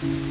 Thank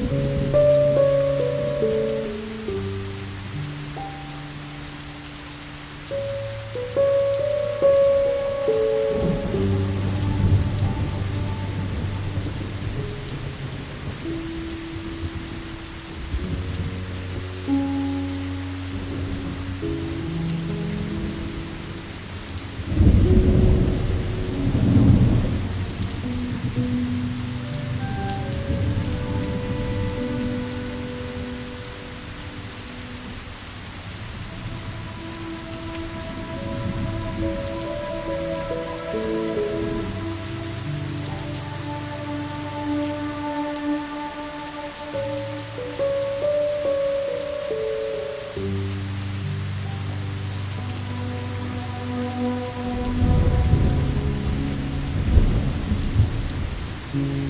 Mm-hmm. Mm-hmm.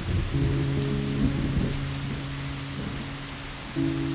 Thank you.